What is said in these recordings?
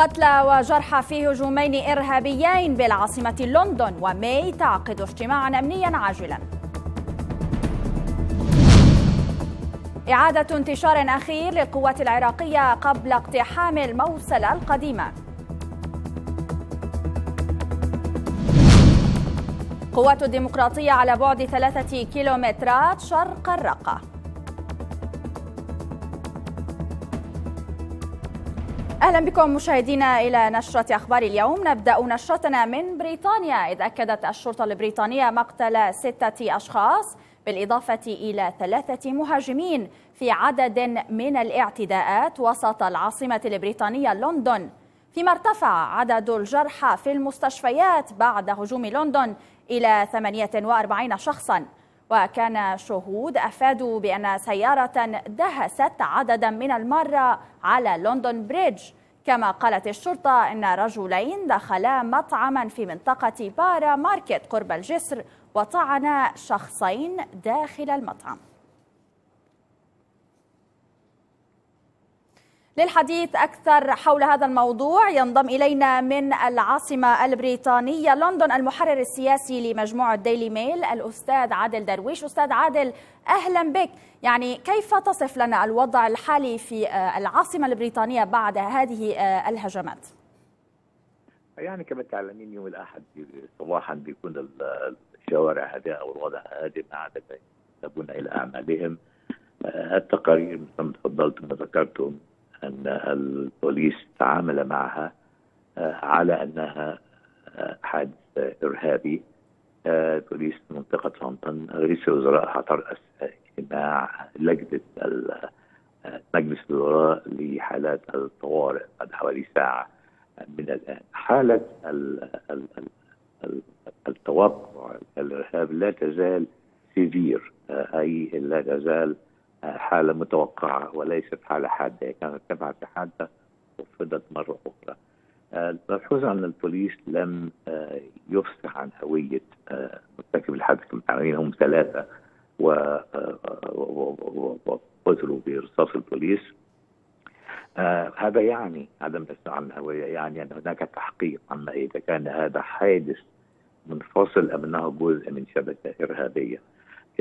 قتلى وجرحى في هجومين إرهابيين بالعاصمة لندن وماي تعقد اجتماعا أمنيا عاجلا. إعادة انتشار أخير للقوات العراقية قبل اقتحام الموصل القديمة قوات الديمقراطية على بعد ثلاثة كيلومترات شرق الرقة. أهلا بكم مشاهدينا إلى نشرة أخبار اليوم. نبدأ نشرتنا من بريطانيا. اذ أكدت الشرطة البريطانية مقتل ستة أشخاص بالإضافة إلى ثلاثة مهاجمين في عدد من الاعتداءات وسط العاصمة البريطانية لندن. فيما ارتفع عدد الجرحى في المستشفيات بعد هجوم لندن إلى 48 شخصا. وكان شهود أفادوا بأن سيارة دهست عددا من المرة على لندن بريدج. كما قالت الشرطة إن رجلين دخلا مطعما في منطقة بارا ماركت قرب الجسر وطعنا شخصين داخل المطعم. للحديث أكثر حول هذا الموضوع ينضم إلينا من العاصمة البريطانية لندن المحرر السياسي لمجموعة ديلي ميل الأستاذ عادل درويش. أستاذ عادل أهلا بك. يعني كيف تصف لنا الوضع الحالي في العاصمة البريطانية بعد هذه الهجمات؟ يعني كما تعلمين يوم الأحد صباحا بيكون الشوارع هادئة أو الوضع هادئ عادة يذهبون إلى أعمالهم. التقارير مثل ما تفضلتم وذكرتم أن البوليس تعامل معها على أنها حادث إرهابي. بوليس منطقة لندن رئيس الوزراء حضر اجتماع لجنة مجلس الوزراء لحالات الطوارئ بعد حوالي ساعة. من الآن حالة التوقع الإرهاب لا تزال سيفير أي لا تزال حالة متوقعة وليست حالة حادة كانت تبعث حادة وفضت مرة أخرى. ملحوظ أن البوليس لم يفصح عن هوية مرتكب الحادث المتعاملين هم ثلاثة وقتلوا برصاص البوليس. هذا يعني عدم الإفصاح عن الهوية يعني أن هناك تحقيق عما إذا كان هذا حادث منفصل أم أنه جزء من شبكة إرهابية.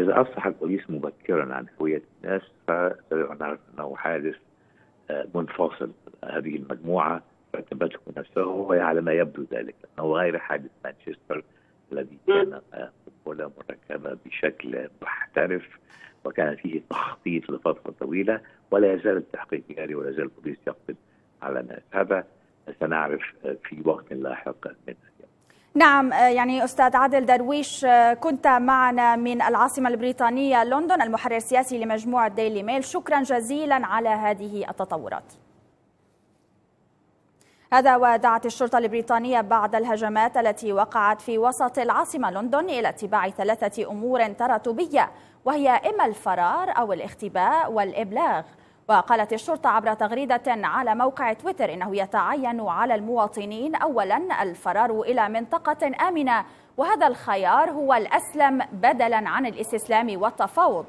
إذا أفصح البوليس مبكرا عن هوية الناس فنعرف أنه حادث منفصل. هذه المجموعة فاعتبته نفسه على ما يبدو ذلك أنه غير حادث مانشستر الذي كان قنبلة مركبة بشكل محترف وكان فيه تخطيط لفترة طويلة ولا يزال التحقيق جاري ولا يزال البوليس يقبض على الناس هذا سنعرف في وقت لاحق من نعم يعني أستاذ عادل درويش كنت معنا من العاصمة البريطانية لندن المحرر السياسي لمجموعة ديلي ميل. شكرا جزيلا على هذه التطورات. هذا ودعت الشرطة البريطانية بعد الهجمات التي وقعت في وسط العاصمة لندن إلى اتباع ثلاثة أمور تراتبية وهي إما الفرار أو الاختباء والإبلاغ. وقالت الشرطة عبر تغريدة على موقع تويتر إنه يتعين على المواطنين أولا الفرار إلى منطقة آمنة. وهذا الخيار هو الأسلم بدلا عن الإستسلام والتفاوض.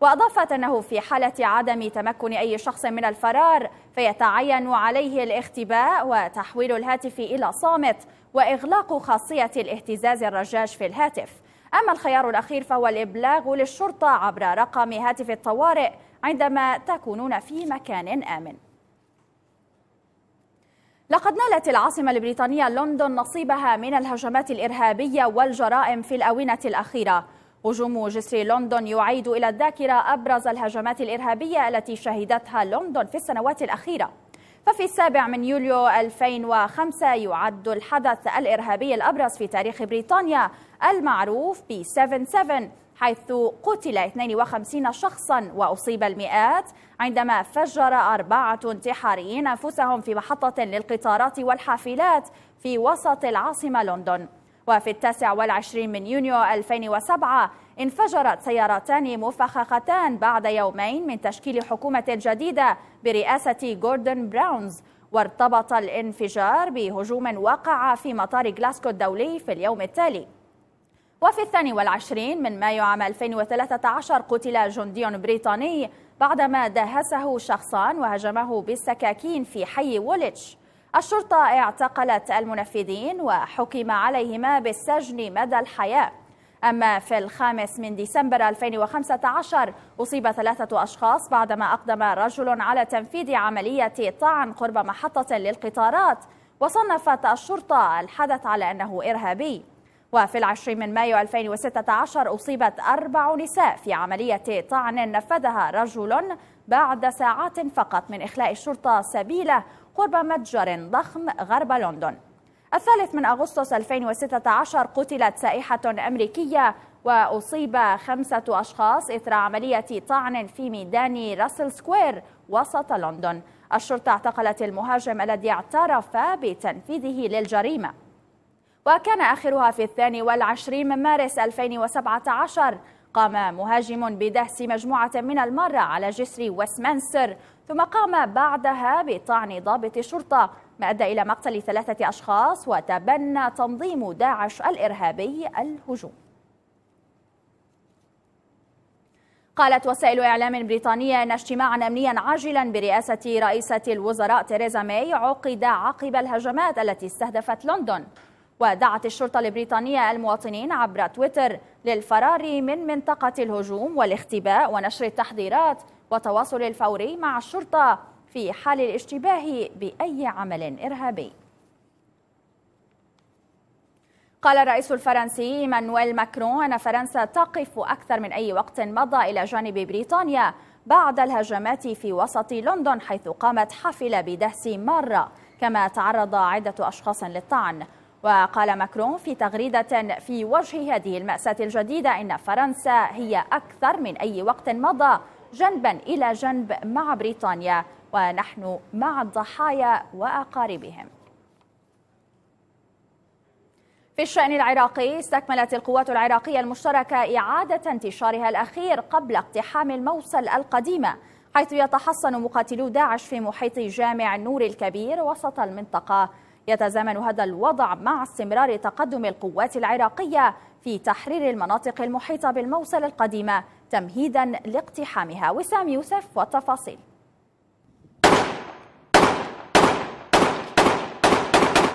وأضافت أنه في حالة عدم تمكن أي شخص من الفرار فيتعين عليه الاختباء وتحويل الهاتف إلى صامت وإغلاق خاصية الاهتزاز الرجاج في الهاتف. أما الخيار الأخير فهو الإبلاغ للشرطة عبر رقم هاتف الطوارئ عندما تكونون في مكان آمن. لقد نالت العاصمة البريطانية لندن نصيبها من الهجمات الإرهابية والجرائم في الآونة الأخيرة. هجوم جسر لندن يعيد إلى الذاكرة أبرز الهجمات الإرهابية التي شهدتها لندن في السنوات الأخيرة. ففي السابع من يوليو 2005 يعد الحدث الإرهابي الأبرز في تاريخ بريطانيا المعروف ب 77 حيث قتل 52 شخصا وأصيب المئات عندما فجر أربعة انتحاريين أنفسهم في محطة للقطارات والحافلات في وسط العاصمة لندن. وفي التاسع والعشرين من يونيو 2007 انفجرت سيارتان مفخختان بعد يومين من تشكيل حكومة جديدة برئاسة جوردن براونز وارتبط الانفجار بهجوم وقع في مطار غلاسكو الدولي في اليوم التالي. وفي الثاني والعشرين من مايو عام 2013 قتل جندي بريطاني بعدما دهسه شخصان وهاجماه بالسكاكين في حي ووليتش. الشرطة اعتقلت المنفذين وحكم عليهما بالسجن مدى الحياة. أما في الخامس من ديسمبر 2015 أصيب ثلاثة أشخاص بعدما أقدم رجل على تنفيذ عملية طعن قرب محطة للقطارات وصنفت الشرطة الحدث على أنه إرهابي. وفي العشرين من مايو 2016 أصيبت أربع نساء في عملية طعن نفذها رجل بعد ساعات فقط من إخلاء الشرطة سبيله قرب متجر ضخم غرب لندن. الثالث من أغسطس 2016 قتلت سائحة أمريكية وأصيب خمسة أشخاص إثر عملية طعن في ميدان راسل سكوير وسط لندن. الشرطة اعتقلت المهاجم الذي اعترف بتنفيذه للجريمة. وكان آخرها في الثاني والعشرين من مارس 2017 قام مهاجم بدهس مجموعة من المارة على جسر ويستمنستر ثم قام بعدها بطعن ضابط شرطة. ما أدى إلى مقتل ثلاثة أشخاص وتبنى تنظيم داعش الإرهابي الهجوم. قالت وسائل إعلام بريطانية أن اجتماعا أمنيا عاجلا برئاسة رئيسة الوزراء تيريزا ماي عقد عقب الهجمات التي استهدفت لندن. ودعت الشرطة البريطانية المواطنين عبر تويتر للفرار من منطقة الهجوم والاختباء ونشر التحذيرات والتواصل الفوري مع الشرطة في حال الاشتباه بأي عمل إرهابي. قال الرئيس الفرنسي إيمانويل ماكرون أن فرنسا تقف أكثر من أي وقت مضى إلى جانب بريطانيا بعد الهجمات في وسط لندن حيث قامت حافلة بدهس مرة كما تعرض عدة أشخاص للطعن. وقال ماكرون في تغريدة في وجه هذه المأساة الجديدة إن فرنسا هي أكثر من أي وقت مضى جنبا إلى جنب مع بريطانيا ونحن مع الضحايا وأقاربهم. في الشأن العراقي استكملت القوات العراقية المشتركة إعادة انتشارها الأخير قبل اقتحام الموصل القديمة حيث يتحصن مقاتلو داعش في محيط جامع النور الكبير وسط المنطقة. يتزامن هذا الوضع مع استمرار تقدم القوات العراقية في تحرير المناطق المحيطة بالموصل القديمة تمهيدا لاقتحامها. وسام يوسف والتفاصيل.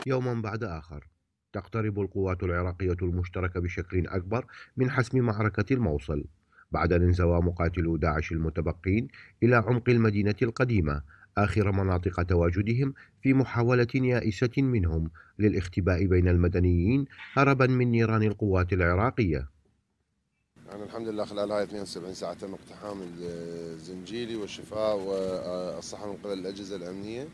يوما بعد آخر تقترب القوات العراقية المشتركة بشكل أكبر من حسم معركة الموصل بعد أن انزوى مقاتلو داعش المتبقين إلى عمق المدينة القديمة آخر مناطق تواجدهم في محاولة يائسة منهم للاختباء بين المدنيين هربا من نيران القوات العراقية. يعني الحمد لله خلال هاي 72 ساعة تم اقتحام الزنجيلي والشفاء والصحة من قبل الأجهزة الأمنية.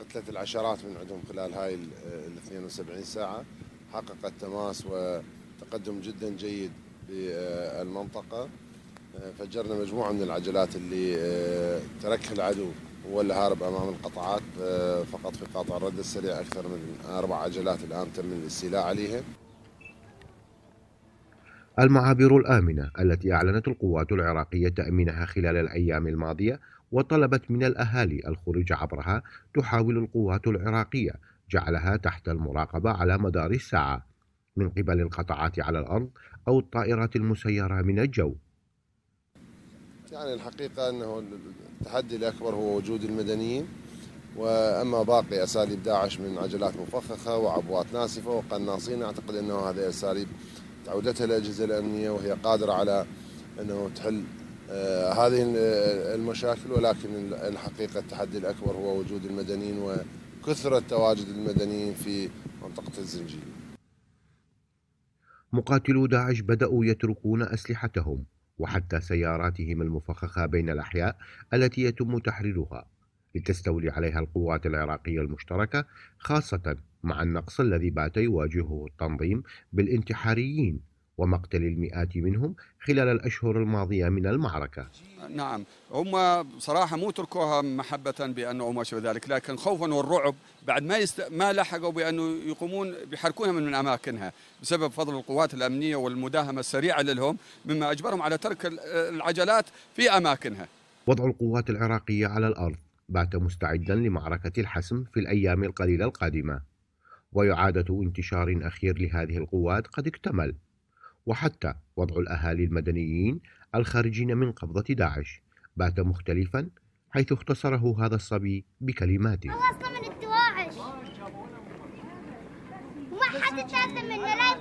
قتلت العشرات من عندهم خلال هاي ال 72 ساعة. حققت تماس وتقدم جدا جيد بالمنطقة. فجرنا مجموعة من العجلات اللي آه، تركها العدو هو اللي هارب أمام القطعات آه، فقط في قاطع الرد السريع أكثر من أربع عجلات الآن تم الاستيلاء عليها. المعابر الآمنة التي أعلنت القوات العراقية تأمينها خلال الأيام الماضية وطلبت من الأهالي الخروج عبرها تحاول القوات العراقية جعلها تحت المراقبة على مدار الساعة من قبل القطعات على الأرض أو الطائرات المسيرة من الجو. يعني الحقيقة أنه التحدي الأكبر هو وجود المدنيين وأما باقي أساليب داعش من عجلات مفخخة وعبوات ناسفة وقناصين أعتقد أنه هذه أساليب تعودتها الأجهزة الأمنية وهي قادرة على أنه تحل آه هذه المشاكل. ولكن الحقيقة التحدي الأكبر هو وجود المدنيين وكثرة تواجد المدنيين في منطقة الزنجيل مقاتلو داعش بدأوا يتركون أسلحتهم. وحتى سياراتهم المفخخة بين الأحياء التي يتم تحريرها لتستولي عليها القوات العراقية المشتركة خاصة مع النقص الذي بات يواجهه التنظيم بالانتحاريين. ومقتل المئات منهم خلال الأشهر الماضية من المعركة. نعم هم بصراحة مو تركوها محبة بأنه وما شابه ذلك لكن خوفا والرعب بعد ما يست... ما لحقوا بأنه يقومون بيحركونها من أماكنها بسبب فضل القوات الأمنية والمداهمة السريعة لهم مما أجبرهم على ترك العجلات في أماكنها. وضع القوات العراقية على الأرض بات مستعدا لمعركة الحسم في الأيام القليلة القادمة. وإعادة انتشار أخير لهذه القوات قد اكتمل. وحتى وضع الأهالي المدنيين الخارجين من قبضة داعش بات مختلفا حيث اختصره هذا الصبي بكلماته. أصلا من الدواعش. وما حد منه لا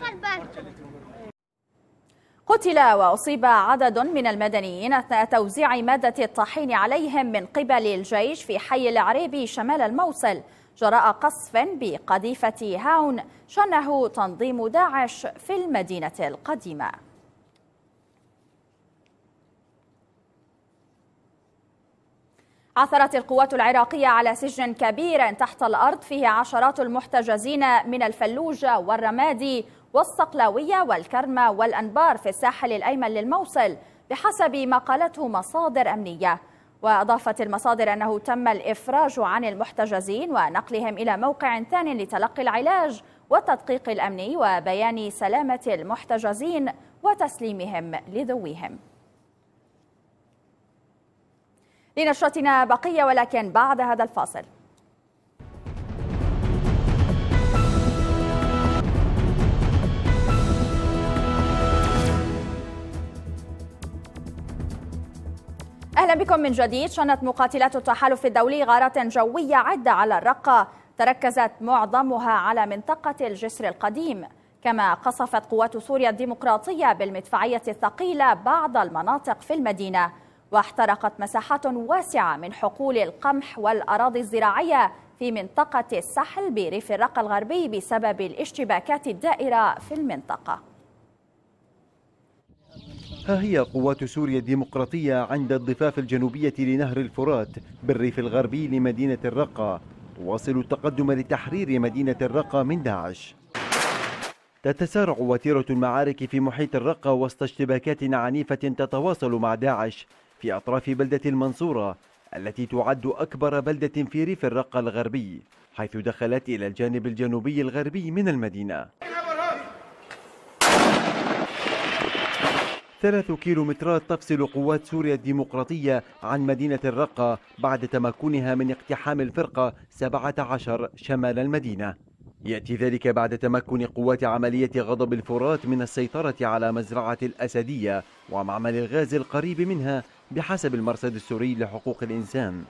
قتل وأصيب عدد من المدنيين أثناء توزيع مادة الطحين عليهم من قبل الجيش في حي العريبي شمال الموصل. جراء قصف بقذيفة هاون شنه تنظيم داعش في المدينة القديمة. عثرت القوات العراقية على سجن كبير تحت الأرض فيه عشرات المحتجزين من الفلوجة والرمادي والصقلاوية والكرمة والأنبار في الساحل الأيمن للموصل بحسب ما قالته مصادر أمنية. وأضافت المصادر أنه تم الإفراج عن المحتجزين ونقلهم إلى موقع ثاني لتلقي العلاج والتدقيق الأمني وبيان سلامة المحتجزين وتسليمهم لذويهم. لنشرتنا بقية ولكن بعد هذا الفاصل. أهلا بكم من جديد. شنت مقاتلات التحالف الدولي غارات جوية عدة على الرقة. تركزت معظمها على منطقة الجسر القديم. كما قصفت قوات سوريا الديمقراطية بالمدفعية الثقيلة بعض المناطق في المدينة. واحترقت مساحات واسعة من حقول القمح والأراضي الزراعية في منطقة السحل بريف الرقة الغربي بسبب الاشتباكات الدائرة في المنطقة. ها هي قوات سوريا الديمقراطية عند الضفاف الجنوبية لنهر الفرات بالريف الغربي لمدينة الرقة تواصل التقدم لتحرير مدينة الرقة من داعش. تتسارع وتيرة المعارك في محيط الرقة وسط اشتباكات عنيفة تتواصل مع داعش في أطراف بلدة المنصورة التي تعد أكبر بلدة في ريف الرقة الغربي حيث دخلت إلى الجانب الجنوبي الغربي من المدينة. ثلاث كيلومترات تفصل قوات سوريا الديمقراطية عن مدينة الرقة بعد تمكنها من اقتحام الفرقة 17 شمال المدينة. يأتي ذلك بعد تمكن قوات عملية غضب الفرات من السيطرة على مزرعة الأسدية ومعمل الغاز القريب منها بحسب المرصد السوري لحقوق الإنسان.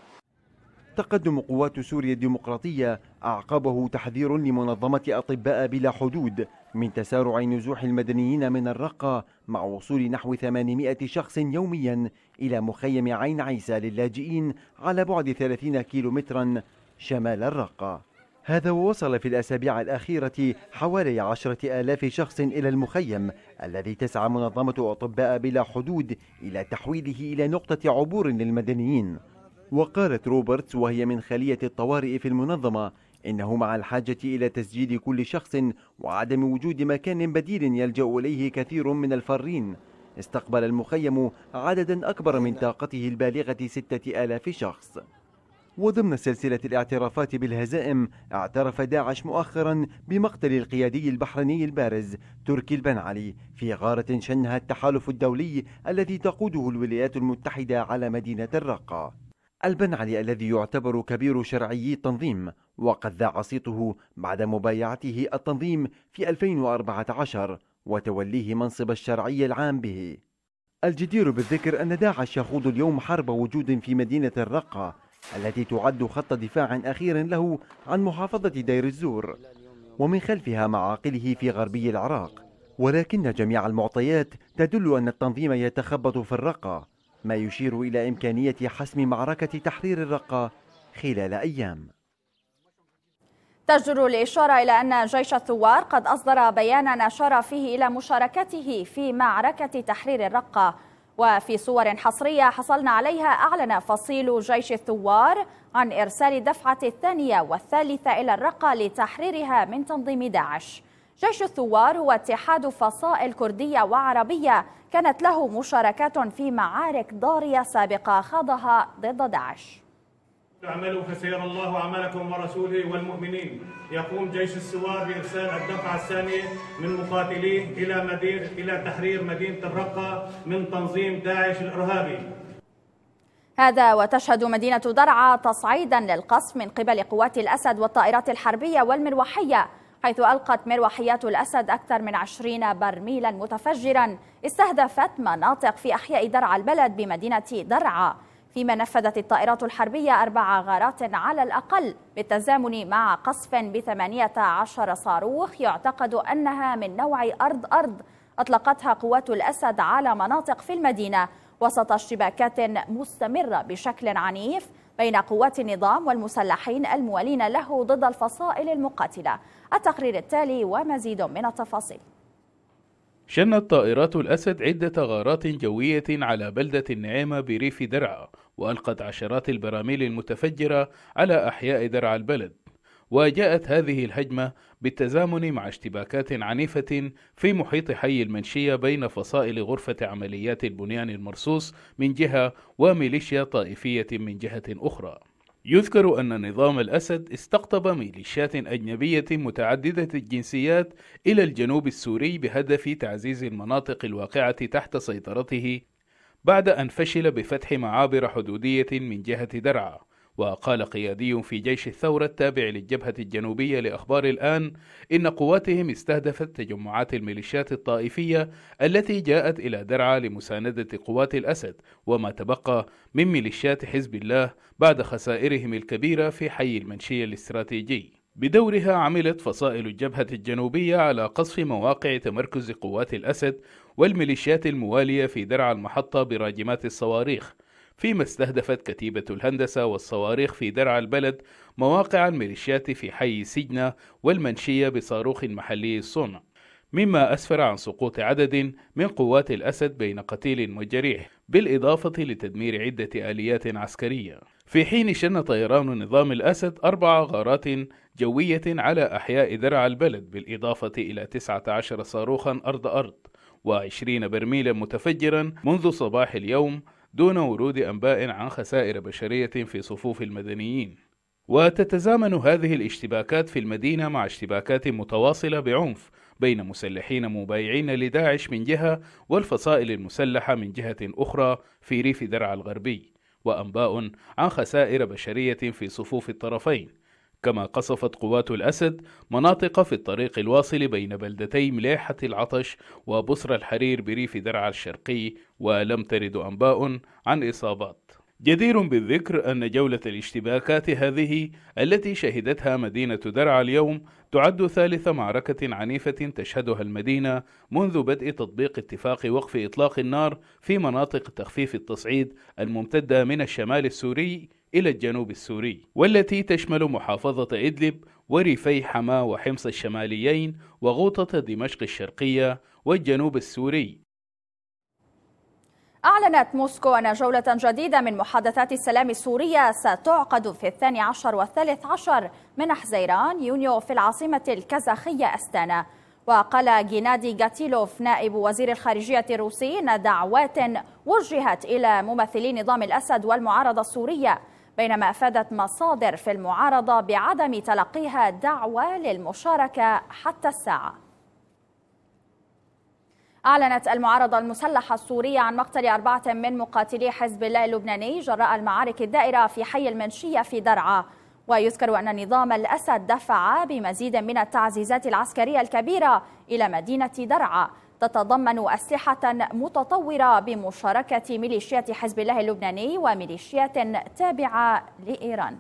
تقدم قوات سوريا الديمقراطية أعقبه تحذير لمنظمة أطباء بلا حدود من تسارع نزوح المدنيين من الرقة مع وصول نحو 800 شخص يوميا إلى مخيم عين عيسى للاجئين على بعد 30 كيلومترا شمال الرقة. هذا ووصل في الأسابيع الأخيرة حوالي عشرة آلاف شخص إلى المخيم الذي تسعى منظمة أطباء بلا حدود إلى تحويله إلى نقطة عبور للمدنيين. وقالت روبرتس وهي من خلية الطوارئ في المنظمة إنه مع الحاجة إلى تسجيل كل شخص وعدم وجود مكان بديل يلجأ إليه كثير من الفارين استقبل المخيم عددا أكبر من طاقته البالغة ستة آلاف شخص. وضمن سلسلة الاعترافات بالهزائم اعترف داعش مؤخرا بمقتل القيادي البحريني البارز تركي البنعلي في غارة شنها التحالف الدولي الذي تقوده الولايات المتحدة على مدينة الرقة البنعلي الذي يعتبر كبير شرعي التنظيم وقد ذاع صيته بعد مبايعته التنظيم في 2014 وتوليه منصب الشرعي العام به. الجدير بالذكر أن داعش يخوض اليوم حرب وجود في مدينة الرقة التي تعد خط دفاع أخير له عن محافظة دير الزور ومن خلفها معاقله في غربي العراق. ولكن جميع المعطيات تدل أن التنظيم يتخبط في الرقة. ما يشير إلى إمكانية حسم معركة تحرير الرقة خلال أيام. تجدر الإشارة إلى أن جيش الثوار قد أصدر بيانا أشار فيه إلى مشاركته في معركة تحرير الرقة. وفي صور حصرية حصلنا عليها أعلن فصيل جيش الثوار عن إرسال الدفعة الثانية والثالثة إلى الرقة لتحريرها من تنظيم داعش. جيش الثوار هو اتحاد فصائل كردية وعربية كانت له مشاركات في معارك ضارية سابقة خاضها ضد داعش. اعملوا فسيرى الله عملكم ورسوله والمؤمنين. يقوم جيش الثوار بإرسال الدفعة الثانية من مقاتليه إلى مدينه إلى تحرير مدينة الرقة من تنظيم داعش الإرهابي. هذا وتشهد مدينة درعا تصعيدا للقصف من قبل قوات الأسد والطائرات الحربية والمروحية حيث ألقت مروحيات الأسد أكثر من عشرين برميلا متفجرا استهدفت مناطق في أحياء درعا البلد بمدينة درعا. فيما نفذت الطائرات الحربية أربع غارات على الأقل بالتزامن مع قصف بثمانية عشر صاروخ يعتقد أنها من نوع أرض-أرض أطلقتها قوات الأسد على مناطق في المدينة وسط اشتباكات مستمرة بشكل عنيف بين قوات النظام والمسلحين الموالين له ضد الفصائل المقاتلة. التقرير التالي ومزيد من التفاصيل. شنت طائرات الأسد عدة غارات جوية على بلدة النعيمة بريف درعا وألقت عشرات البراميل المتفجرة على أحياء درعا البلد. وجاءت هذه الهجمة بالتزامن مع اشتباكات عنيفة في محيط حي المنشية بين فصائل غرفة عمليات البنيان المرصوص من جهة وميليشيا طائفية من جهة أخرى. يذكر أن نظام الأسد استقطب ميليشيات أجنبية متعددة الجنسيات إلى الجنوب السوري بهدف تعزيز المناطق الواقعة تحت سيطرته بعد أن فشل بفتح معابر حدودية من جهة درعا. وقال قيادي في جيش الثورة التابع للجبهة الجنوبية لأخبار الآن إن قواتهم استهدفت تجمعات الميليشيات الطائفية التي جاءت إلى درعا لمساندة قوات الأسد وما تبقى من ميليشيات حزب الله بعد خسائرهم الكبيرة في حي المنشية الاستراتيجي. بدورها عملت فصائل الجبهة الجنوبية على قصف مواقع تمركز قوات الأسد والميليشيات الموالية في درعا المحطة براجمات الصواريخ فيما استهدفت كتيبة الهندسة والصواريخ في درع البلد مواقع الميليشيات في حي سجنة والمنشية بصاروخ محلي الصنع مما أسفر عن سقوط عدد من قوات الأسد بين قتيل وجريح بالإضافة لتدمير عدة آليات عسكرية. في حين شن طيران نظام الأسد أربع غارات جوية على أحياء درع البلد بالإضافة إلى 19 صاروخا أرض أرض وعشرين برميلا متفجرا منذ صباح اليوم دون ورود أنباء عن خسائر بشرية في صفوف المدنيين. وتتزامن هذه الاشتباكات في المدينة مع اشتباكات متواصلة بعنف بين مسلحين مبايعين لداعش من جهة والفصائل المسلحة من جهة أخرى في ريف درعا الغربي وأنباء عن خسائر بشرية في صفوف الطرفين. كما قصفت قوات الأسد مناطق في الطريق الواصل بين بلدتي مليحة العطش وبصر الحرير بريف درعا الشرقي ولم ترد أنباء عن إصابات. جدير بالذكر أن جولة الاشتباكات هذه التي شهدتها مدينة درعا اليوم تعد ثالث معركة عنيفة تشهدها المدينة منذ بدء تطبيق اتفاق وقف إطلاق النار في مناطق تخفيف التصعيد الممتدة من الشمال السوري إلى الجنوب السوري والتي تشمل محافظة إدلب وريفي حما وحمص الشماليين وغوطة دمشق الشرقية والجنوب السوري. أعلنت موسكو أن جولة جديدة من محادثات السلام السورية ستعقد في الثاني عشر والثالث عشر من حزيران يونيو في العاصمة الكازاخية أستانا وقال جينادي غاتيلوف نائب وزير الخارجية الروسي أن دعوات وجهت إلى ممثلي نظام الأسد والمعارضة السورية بينما أفادت مصادر في المعارضة بعدم تلقيها دعوة للمشاركة حتى الساعة. أعلنت المعارضة المسلحة السورية عن مقتل أربعة من مقاتلي حزب الله اللبناني جراء المعارك الدائرة في حي المنشية في درعا. ويذكر أن نظام الأسد دفع بمزيد من التعزيزات العسكرية الكبيرة إلى مدينة درعا. تتضمن أسلحة متطورة بمشاركة ميليشيات حزب الله اللبناني وميليشيات تابعة لإيران.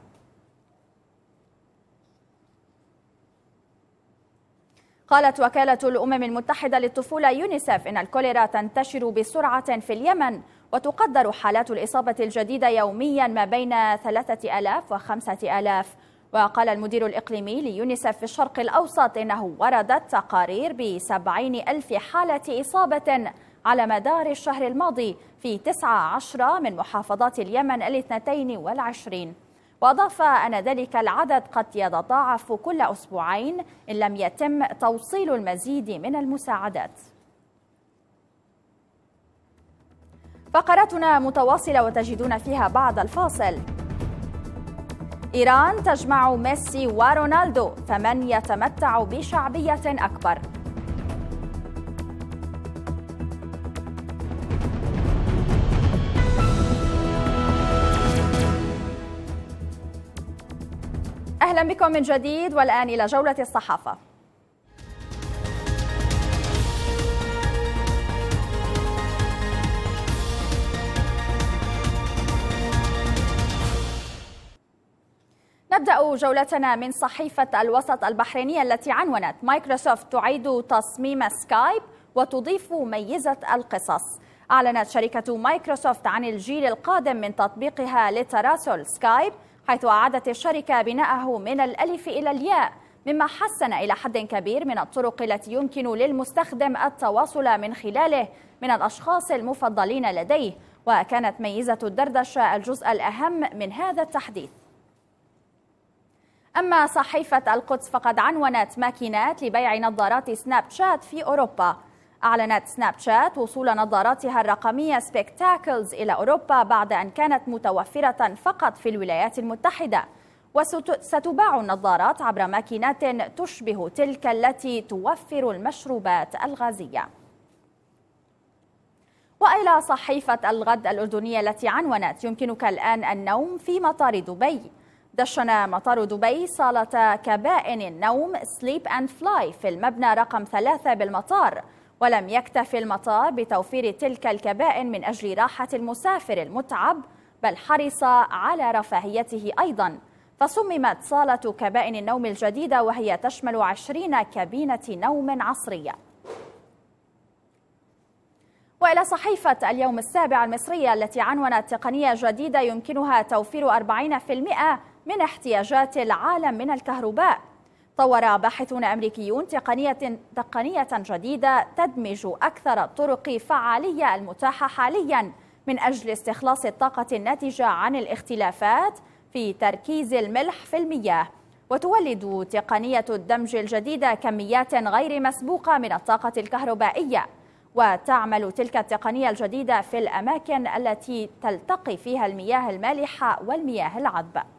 قالت وكالة الأمم المتحدة للطفولة يونيسف إن الكوليرا تنتشر بسرعة في اليمن وتقدر حالات الإصابة الجديدة يوميا ما بين 3000 و 5000 وقال المدير الإقليمي ليونيسف في الشرق الأوسط إنه وردت تقارير بسبعين ألف حالة إصابة على مدار الشهر الماضي في 19 من محافظات اليمن الاثنتين والعشرين. وأضاف أن ذلك العدد قد يتضاعف كل أسبوعين إن لم يتم توصيل المزيد من المساعدات. فقراتنا متواصلة وتجدون فيها بعد الفاصل. إيران تجمع ميسي ورونالدو فمن يتمتع بشعبية أكبر. أهلا بكم من جديد والآن إلى جولة الصحافة. نبدأ جولتنا من صحيفة الوسط البحرينية التي عنونت مايكروسوفت تعيد تصميم سكايب وتضيف ميزة القصص. أعلنت شركة مايكروسوفت عن الجيل القادم من تطبيقها للتراسل سكايب حيث أعادت الشركة بناءه من الألف إلى الياء مما حسن إلى حد كبير من الطرق التي يمكن للمستخدم التواصل من خلاله من الأشخاص المفضلين لديه. وكانت ميزة الدردشة الجزء الأهم من هذا التحديث. أما صحيفة القدس فقد عنونت ماكينات لبيع نظارات سناب شات في أوروبا. أعلنت سناب شات وصول نظاراتها الرقمية سبيكتاكلز إلى أوروبا بعد أن كانت متوفرة فقط في الولايات المتحدة. وستباع النظارات عبر ماكينات تشبه تلك التي توفر المشروبات الغازية. وإلى صحيفة الغد الأردنية التي عنونت يمكنك الآن النوم في مطار دبي. دشن مطار دبي صالة كبائن النوم Sleep and Fly في المبنى رقم ثلاثة بالمطار ولم يكتف المطار بتوفير تلك الكبائن من أجل راحة المسافر المتعب بل حرص على رفاهيته أيضا. فصممت صالة كبائن النوم الجديدة وهي تشمل عشرين كابينة نوم عصرية. وإلى صحيفة اليوم السابع المصرية التي عنونت تقنية جديدة يمكنها توفير 40% من احتياجات العالم من الكهرباء. طور باحثون أمريكيون تقنية, تقنية جديدة تدمج أكثر الطرق فعالية المتاحة حاليا من أجل استخلاص الطاقة الناتجة عن الاختلافات في تركيز الملح في المياه. وتولد تقنية الدمج الجديدة كميات غير مسبوقة من الطاقة الكهربائية. وتعمل تلك التقنية الجديدة في الأماكن التي تلتقي فيها المياه المالحة والمياه العذبة.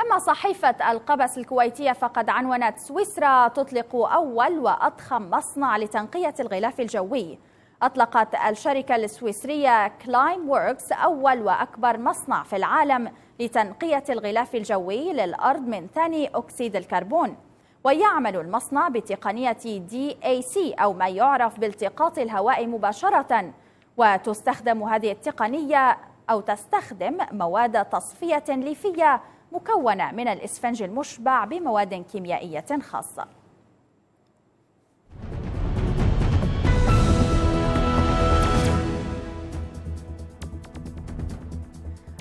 أما صحيفة القبس الكويتية فقد عنونت سويسرا تطلق أول وأضخم مصنع لتنقية الغلاف الجوي. أطلقت الشركة السويسرية Climeworks أول وأكبر مصنع في العالم لتنقية الغلاف الجوي للأرض من ثاني أكسيد الكربون. ويعمل المصنع بتقنية DAC أو ما يعرف بالتقاط الهواء مباشرة. وتستخدم هذه التقنية أو تستخدم مواد تصفية ليفية مكونة من الإسفنج المشبع بمواد كيميائية خاصة.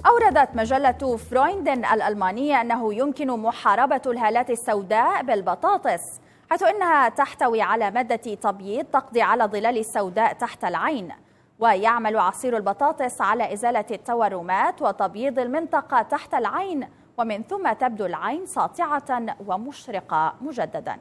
أوردت مجلة فرويندن الألمانية أنه يمكن محاربة الهالات السوداء بالبطاطس حيث إنها تحتوي على مادة تبييض تقضي على الظلال السوداء تحت العين. ويعمل عصير البطاطس على إزالة التورمات وتبييض المنطقة تحت العين ومن ثم تبدو العين ساطعة ومشرقة مجددا.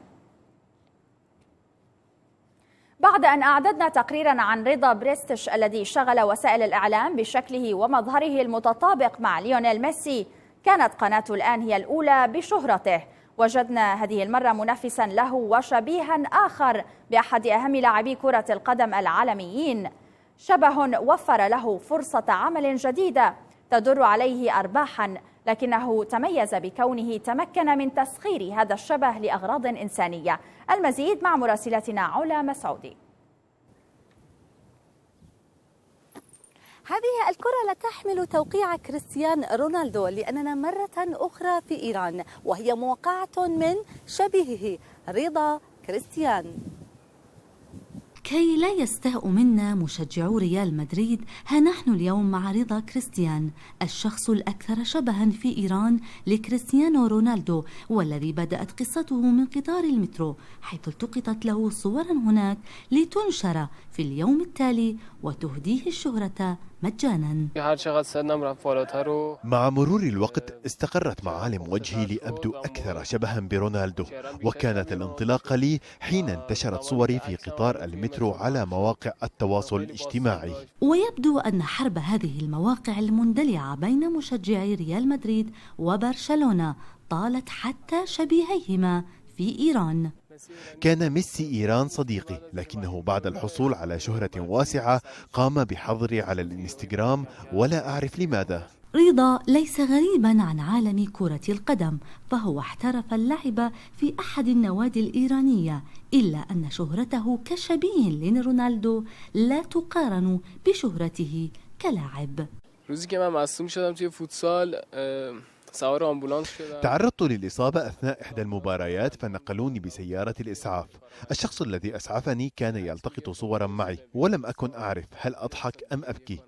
بعد أن أعددنا تقريرا عن رضا بريستش الذي شغل وسائل الإعلام بشكله ومظهره المتطابق مع ليونيل ميسي كانت قناة الآن هي الأولى بشهرته. وجدنا هذه المرة منافسا له وشبيها آخر بأحد أهم لاعبي كرة القدم العالميين. شبه وفر له فرصة عمل جديدة تدر عليه أرباحا لكنه تميز بكونه تمكن من تسخير هذا الشبه لأغراض إنسانية. المزيد مع مراسلتنا علا مسعودي. هذه الكرة لا تحمل توقيع كريستيان رونالدو لأننا مرة أخرى في إيران وهي موقعة من شبيهه رضا كريستيان. كي لا يستاء منا مشجعو ريال مدريد ها نحن اليوم مع رضا كريستيان الشخص الأكثر شبها في إيران لكريستيانو رونالدو والذي بدأت قصته من قطار المترو حيث التقطت له صورا هناك لتنشر في اليوم التالي وتهديه الشهرة مجانا. مع مرور الوقت استقرت معالم وجهي لأبدو أكثر شبها برونالدو وكانت الانطلاقة لي حين انتشرت صوري في قطار المترو على مواقع التواصل الاجتماعي. ويبدو أن حرب هذه المواقع المندلعة بين مشجعي ريال مدريد وبرشلونة طالت حتى شبيهيهما في إيران. كان ميسي إيران صديقي لكنه بعد الحصول على شهرة واسعة قام بحظري على الانستغرام ولا أعرف لماذا. رضا ليس غريبا عن عالم كرة القدم فهو احترف اللعب في أحد النوادي الإيرانية إلا أن شهرته كشبيه لرونالدو لا تقارن بشهرته كلاعب. روزی که من مصوم شدم توی فوتسال آمبولانس شدم تعرضت للإصابة أثناء إحدى المباريات فنقلوني بسيارة الإسعاف. الشخص الذي أسعفني كان يلتقط صورا معي ولم أكن أعرف هل أضحك أم أبكي.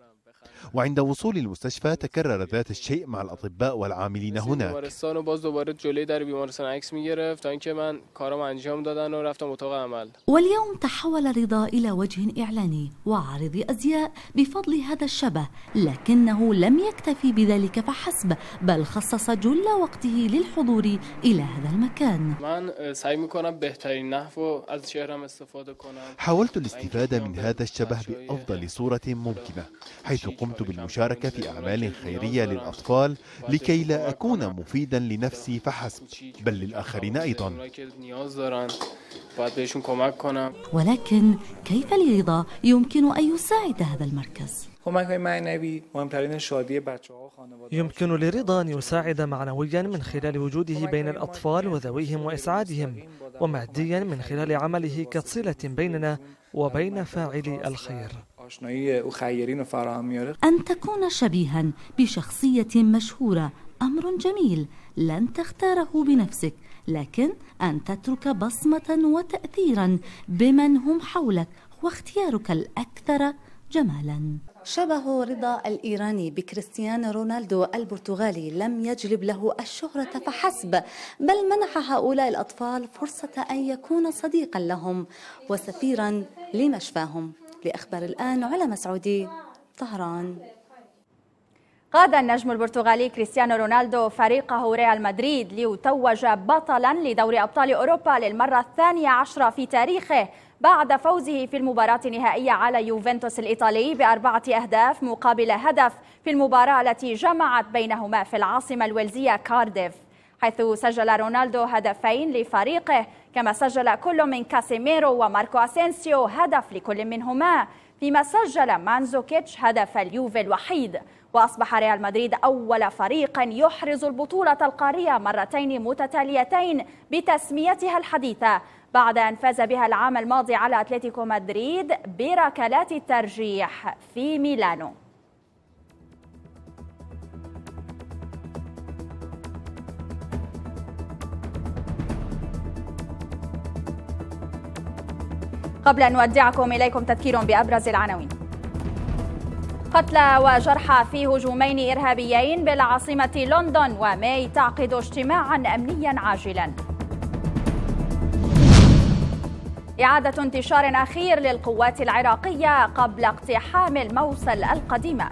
وعند وصول المستشفى تكرر ذات الشيء مع الأطباء والعاملين هناك. بیمارستان و باز دوباره جلوی در بیمارستان عکس میگرفت تا اینکه من کارم انجام دادن و رفتم اتاق عمل. واليوم تحول رضا إلى وجه إعلاني وعارض أزياء بفضل هذا الشبه لكنه لم يكتفي بذلك فحسب بل خصص جل وقته للحضور إلى هذا المكان. من سعی میکنم بهترین نحو از شهرم استفاده کنم. حاولت الاستفادة من هذا الشبه بأفضل صورة ممكنة حيث قمت بالمشاركة في أعمال خيرية للأطفال لكي لا أكون مفيدا لنفسي فحسب بل للآخرين أيضا ولكن كيف لرضا يمكن أن يساعد هذا المركز؟ يمكن لرضا أن يساعد معنويا من خلال وجوده بين الأطفال وذويهم وإسعادهم وماديا من خلال عمله كصلة بيننا وبين فاعلي الخير أن تكون شبيها بشخصية مشهورة أمر جميل لن تختاره بنفسك لكن أن تترك بصمة وتأثيرا بمن هم حولك واختيارك الأكثر جمالا. شبه رضا الإيراني بكريستيانو رونالدو البرتغالي لم يجلب له الشهرة فحسب بل منح هؤلاء الأطفال فرصة أن يكون صديقا لهم وسفيرا لمشفاهم. لأخبار الآن علا مسعودي طهران. قاد النجم البرتغالي كريستيانو رونالدو فريقه ريال مدريد ليتوج بطلا لدوري أبطال أوروبا للمرة الثانية عشرة في تاريخه بعد فوزه في المباراة النهائية على يوفنتوس الإيطالي بأربعة أهداف مقابل هدف في المباراة التي جمعت بينهما في العاصمة الويلزية كارديف. حيث سجل رونالدو هدفين لفريقه كما سجل كل من كاسيميرو وماركو أسينسيو هدف لكل منهما فيما سجل مانزوكيتش هدف اليوفي الوحيد. وأصبح ريال مدريد أول فريق يحرز البطولة القارية مرتين متتاليتين بتسميتها الحديثة بعد أن فاز بها العام الماضي على أتلتيكو مدريد بركلات الترجيح في ميلانو. قبل أن نودعكم إليكم تذكير بأبرز العناوين. قتلى وجرحى في هجومين إرهابيين بالعاصمة لندن وماي تعقد اجتماعا أمنيا عاجلا. إعادة انتشار أخير للقوات العراقية قبل اقتحام الموصل القديمة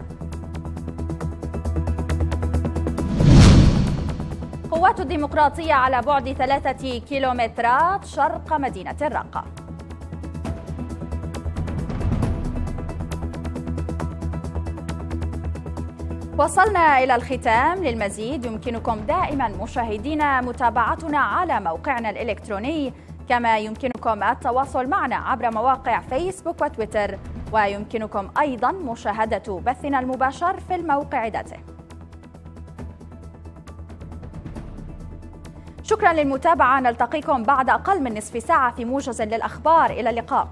قوات الديمقراطية على بعد ثلاثة كيلومترات شرق مدينة الرقة وصلنا إلى الختام. للمزيد يمكنكم دائما مشاهدينا متابعتنا على موقعنا الإلكتروني كما يمكنكم التواصل معنا عبر مواقع فيسبوك وتويتر. ويمكنكم أيضا مشاهدة بثنا المباشر في الموقع ذاته. شكرا للمتابعة. نلتقيكم بعد أقل من نصف ساعة في موجز للأخبار. إلى اللقاء.